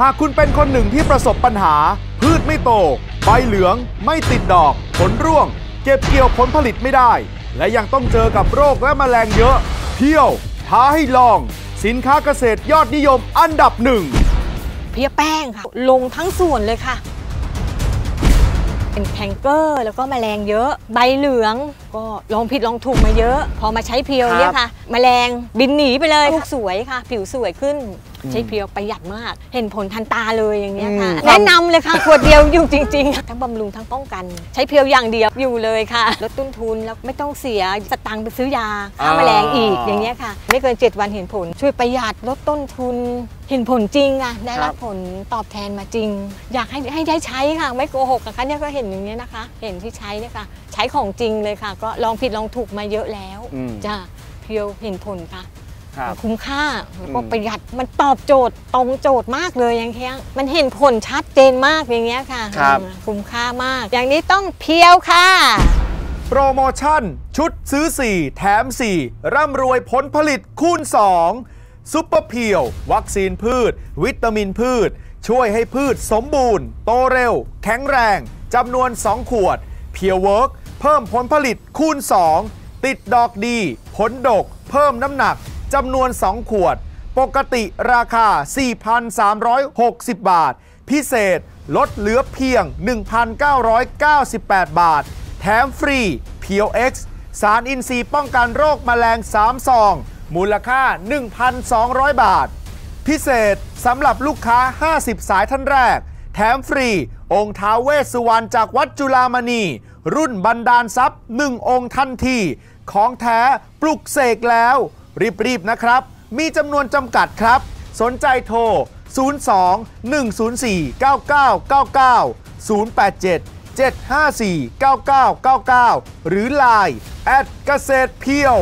หากคุณเป็นคนหนึ่งที่ประสบปัญหา พืชไม่โต ใบเหลือง ไม่ติดดอก ผลร่วง เก็บเกี่ยวผลผลิตไม่ได้ และยังต้องเจอกับโรคและแมลงเยอะ เที่ยวท้าให้ลอง สินค้าเกษตรยอดนิยมอันดับหนึ่งเพี้ยแป้งค่ะ ลงทั้งส่วนเลยค่ะ เป็นแคนเกอร์แล้วก็แมลงเยอะ ใบเหลืองก็ลองผิดลองถูกมาเยอะ พอมาใช้เพียวเนี่ยค่ะ แมลงบินหนีไปเลยลูกสวยค่ะ ผิวสวยขึ้น ใช้เพียวประหยัดมาก เห็นผลทันตาเลยอย่างเงี้ยค่ะอืมแนะนำเลยค่ะขวดเดียวอยู่จริง ๆ ทั้งบำรุงทั้งป้องกัน ใช้เพียวอย่างเดียวอยู่เลยค่ะลดต้นทุนแล้วไม่ต้องเสียสตังค์ไปซื้อยาฆ่าแมลงอีกอย่างเงี้ยค่ะ ไม่เกิน 7 วันเห็นผล ช่วยประหยัดลดต้นทุน เห็นผลจริงอะได้รับผลตอบแทนมาจริง อยากให้ให้ได้ใช้ค่ะไม่โกหกนะคะเนี่ยก็เห็นอย่างเนี้ยนะคะ เห็นที่ใช้เนี่ยค่ะใช้ของจริงเลยค่ะ ก็ลองผิดลองถูกมาเยอะแล้วอืมจ้ะเพียวเห็นผลค่ะ ครับคุ้มค่าแล้วก็อืมประหยัดมันตอบโจทย์ตรงโจทย์มากเลยอย่างเงี้ยมันเห็นผลชัดเจนมากอย่างเงี้ยค่ะครับอืมคุ้มค่ามาก อย่างนี้ต้องเพียวค่ะ โปรโมชั่น ชุดซื้อ 4 แถม 4 ร่ำรวยผลผลิตคูณ 2 ซุปเปอร์เพียว วัคซีนพืช วิตามินพืช ช่วยให้พืชสมบูรณ์ โตเร็ว แข็งแรงจำนวน 2 ขวด เพียวเวิร์กเพิ่มผลผลิตคูณ 2 ติดดอกดี ผลดก เพิ่มน้ำหนัก จำนวน 2 ขวด ปกติราคา 4,360 บาท พิเศษลดเหลือเพียง 1,998 บาท แถมฟรีเพียว X สารอินทรีย์ป้องกันโรคแมลง 3 ซอง มูลค่า 1,200 บาท พิเศษสำหรับลูกค้า 50 สายท่านแรก แถมฟรี องค์ท้าเวสสุวรรณจากวัดจุฬามณี รุ่นบันดาลทรัพย์ 1 องค์ทันที ของแท้ปลุกเสกแล้ว รีบๆนะครับ มีจำนวนจำกัดครับ สนใจโทร 02 104 9999 087 754 9999 หรือ Line แอดเกษตรเพียว